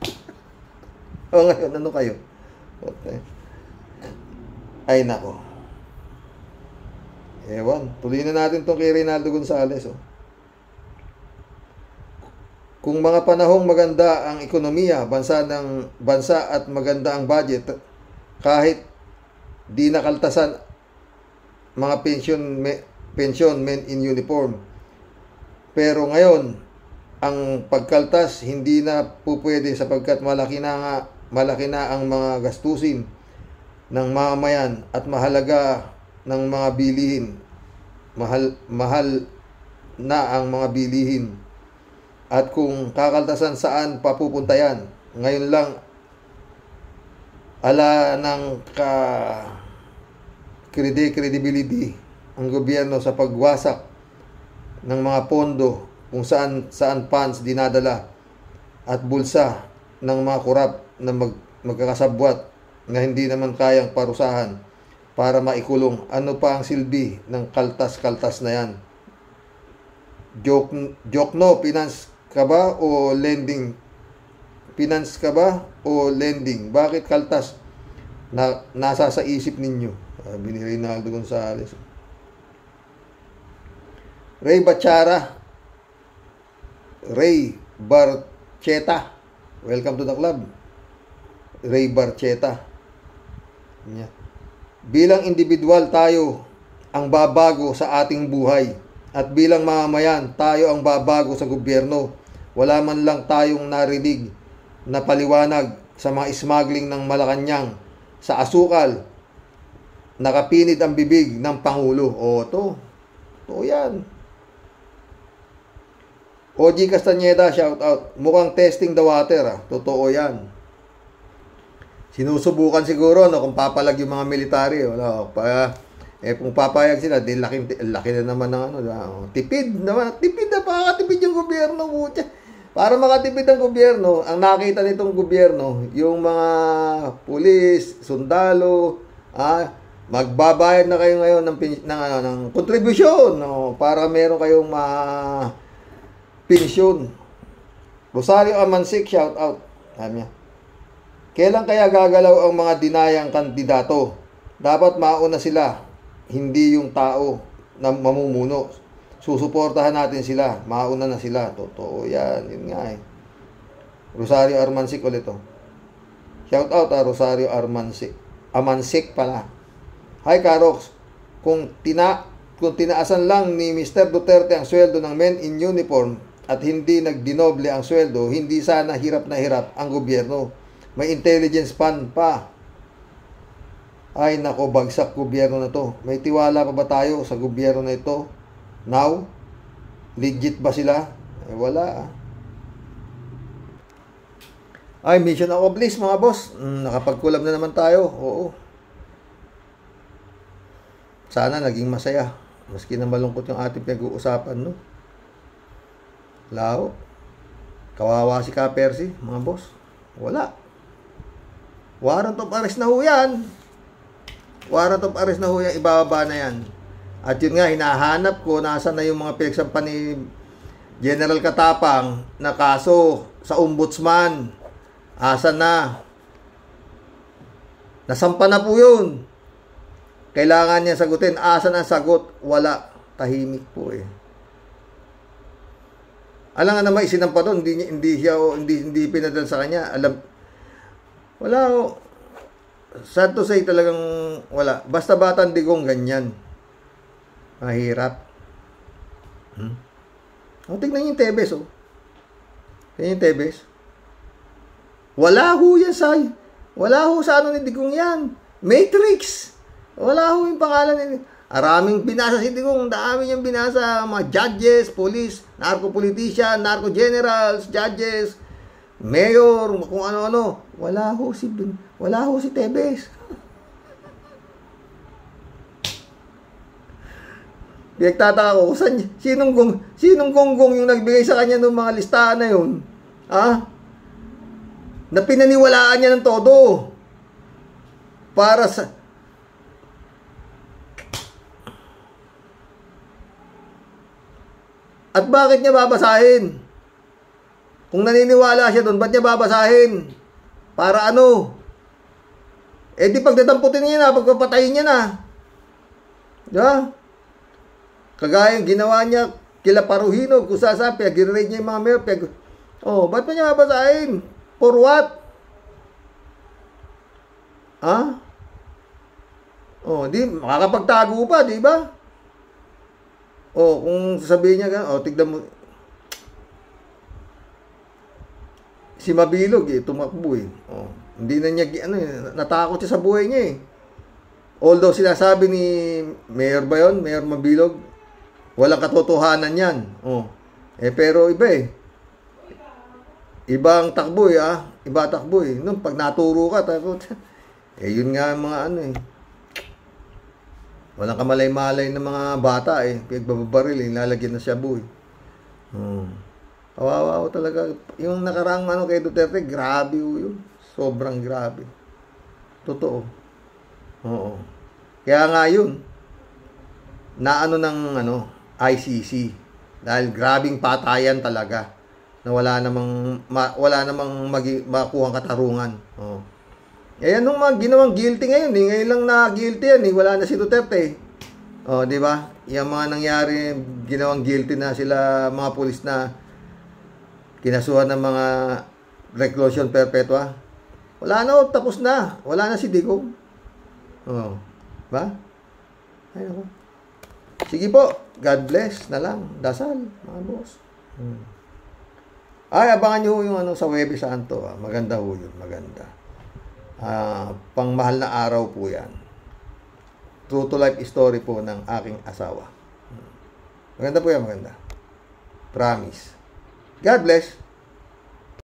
o ngayon, ano kayo? Okay. Ay, nako. Ewan, tuloy na natin tong kay Reynaldo Gonzales. Oh. Kung mga panahong maganda ang ekonomiya, bansa ng bansa at maganda ang budget, kahit di nakaltasan mga pension me, pension men in uniform. Pero ngayon, ang pagkaltas hindi na po pwede sapagkat malaki na nga, malaki na ang mga gastusin ng mamamayan at mahalaga ng mga bilihin. Mahal, mahal na ang mga bilihin. At kung kakaltasan saan papupunta yan, ngayon lang ala ng ka credibility ang gobyerno sa pagwasak ng mga pondo kung saan saan funds dinadala at bulsa ng mga kurap na mag, magkakasabwat na hindi naman kayang parusahan para maikulong. Ano pa ang silbi ng kaltas-kaltas na yan? Joke, joke no, finance ka ba o lending? Finance ka ba o lending? Bakit kaltas na nasa sa isip ninyo? Sabi ni Reynaldo Gonzales. Ray Bachara. Ray Barcheta. Welcome to the club. Ray Barcheta. Yeah. Bilang individual tayo ang babago sa ating buhay at bilang mamamayan tayo ang babago sa gobyerno. Wala man lang tayong narinig na paliwanag sa mga smuggling ng Malacanang sa asukal. Nakapinid ang bibig ng Pangulo. O to. To yan. OG Castaneda, shout out. Mukhang testing the water. Ah. Totoo yan sinusubukan siguro no kung papalag yung mga military wala pa eh kung papayag sila din laki laki na naman ng ano tipid naman tipid na pakakatipid yung gobyerno mutya para makatipid ang gobyerno ang nakita nitong gobyerno yung mga pulis sundalo ah magbabayad na kayo ngayon ng ng ano ng kontribusyon no para meron kayong ma pensyon Rosario Amansik shout out sabi niya Kailan kaya gagalaw ang mga dinayang kandidato? Dapat mauna sila, hindi yung tao na mamumuno. Susuportahan natin sila, mauna na sila. Totoo yan, yun nga eh. Rosario Armansik ulit. Oh. Shout out ah, Rosario Armansik. Amansik pala. Hi Karox, kung tina kung tinaasan lang ni Mr. Duterte ang sweldo ng men in uniform at hindi nagdinoble ang sweldo, hindi sana hirap na hirap ang gobyerno may intelligence fund pa. Ay nako, bagsak gobyerno na to. May tiwala pa ba tayo sa gobyerno na ito? Now? Legit ba sila? Eh wala ah. Ay, mission accomplished mga boss. Mm, nakapagkulab na naman tayo. Oo. Sana naging masaya. Maski na malungkot yung ating pinag-uusapan, no? Lao. Kawawa si Kapersi, mga boss. Wala. Warrant of arrest na ho yan. Warrant of arrest na ho yan. Ibababa na yan. At yun nga, hinahanap ko nasa na yung mga pinagsampan ni General Katapang na kaso sa ombudsman. Asa na? Nasampa na po yun. Kailangan niya sagutin. Asa na sagot? Wala. Tahimik po eh. Alam nga naman isinampa doon, hindi, hindi siya, hindi, hindi pinadal sa kanya. Alam, wala ho. Sad to say talagang wala. Basta batang digong ganyan. Mahirap. Hmm? O, tignan yung Tebes, oh. Tignan yung Tebes. Wala ho yan sa, wala ho sa ano ni Digong yan. Matrix. Wala ho yung pangalan Araming binasa si Digong, dami niyang binasa, mga judges, police, narco-politician, narco-generals, judges, mayor, kung ano-ano. Wala ho si, wala ho si Tebes. Pinagtataka ko, saan, sinong, gong, sinong gonggong yung nagbigay sa kanya ng mga listahan na yun? Ha? Na pinaniwalaan niya ng todo. Para sa... At bakit niya babasahin? Kung naniniwala siya doon, ba't niya babasahin? Para ano? Eh di pagdatamputin niya na, pagpapatayin niya na. Di ba? Kagaya ginawa niya kila Paruhino, kung saan pinag-rate niya yung mga mayor. Pinag... Oh, ba't pa niya babasahin? For what? Ha? Oh, di, makakapagtago pa, di ba? Oh, kung sasabihin niya gano'n, oh, tignan mo. Si Mabilog, eh, tumakbo eh. Oh, hindi na niya, ano eh, natakot siya sa buhay niya eh. Although sinasabi ni Mayor ba yun? Mayor Mabilog, walang katotohanan yan. Oh. Eh, pero iba eh. Ibang takbo eh, ah. Iba takbo eh. Nung pag naturo ka, takot. eh, yun nga mga ano eh. Walang kamalay-malay ng mga bata eh. Pinagbabaril eh. Na siya buhay. Hmm. Kawawa ko talaga. Yung nakarang ano kay Duterte, grabe ho yun. Sobrang grabe. Totoo. Oo. Kaya nga yun, na ano ng ano, ICC. Dahil grabing patayan talaga. Na wala namang, ma, wala namang magi, makuhang katarungan. Oo. Eh, anong mga ginawang guilty ngayon? Eh? Ngayon lang na guilty yan. Eh. Wala na si Duterte. Oh, di ba? Yung mga nangyari, ginawang guilty na sila, mga pulis na kinasuhan ng mga reclusion perpetua. Wala na, oh, tapos na. Wala na si Digong. Oh. Ba? Ay, ako. Sige po. God bless na lang. Dasal, mga boss. Hmm. Ay, abangan nyo yung ano sa Webe Santo. Ah. Maganda ho yun. Maganda. Ah, pangmahal na araw po yan. True to life story po ng aking asawa. Hmm. Maganda po yan, maganda. Promise. God bless.